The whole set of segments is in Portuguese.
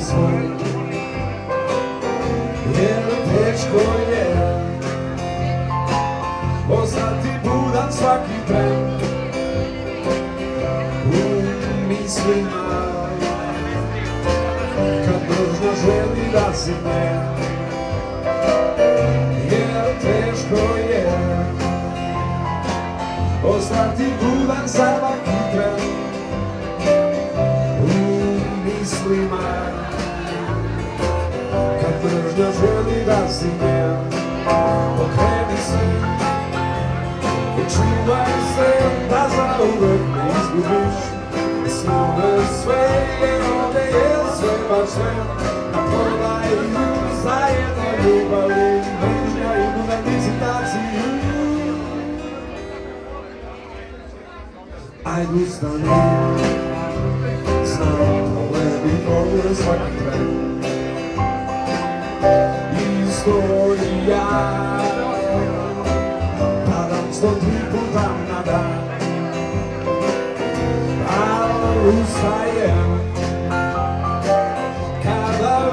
svoj. Jer teško je Ostati budan svaki tren U mislima Kad mržnja želi da se ne. Jer teško je Ostati budan svaki tren mislima Kad mržnja želi da si njen Pokreni se I čuvaj se da zauvek ne izgubiš Snove sve jer ovde je sve baš sve Na prodaju zajedno ljubavi Mržnja i na licitaciju Ajde ustani Znam da lebi mogu svaki tren Istorija Padam sto tri puta na dan Ali ustajem Kada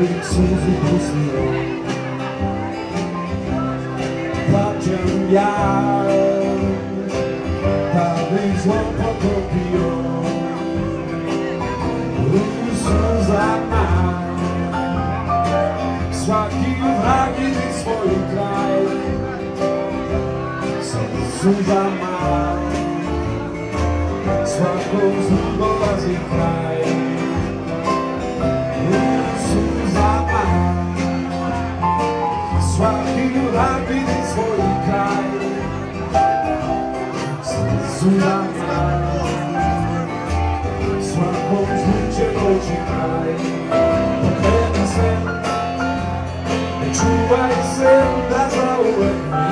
Da bi suzu pustio Plaćem ja Da bi zlo potopio U suzama Svaki vrag vidi svoj kraj Sa suzama Svakom zlu dolazi kraj U